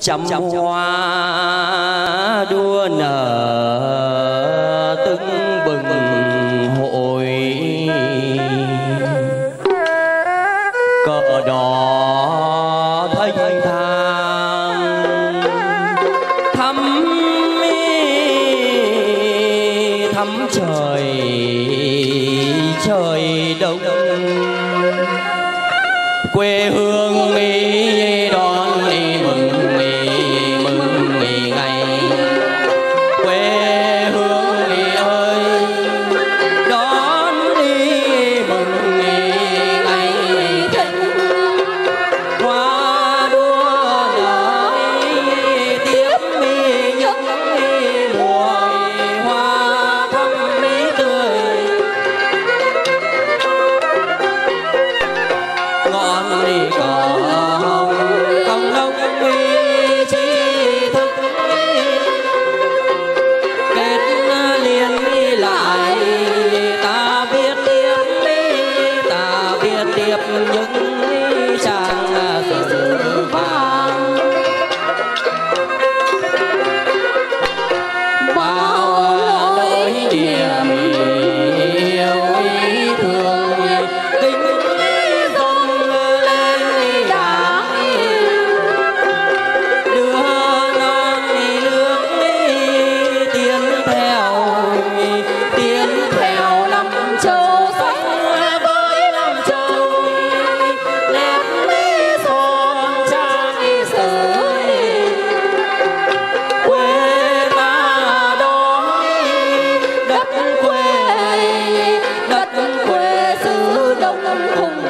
trăm hoa đua nở tưng bừng hội. Cờ đỏ thanh thang, thắm thắm trời trời đông. Quê hương America. 轰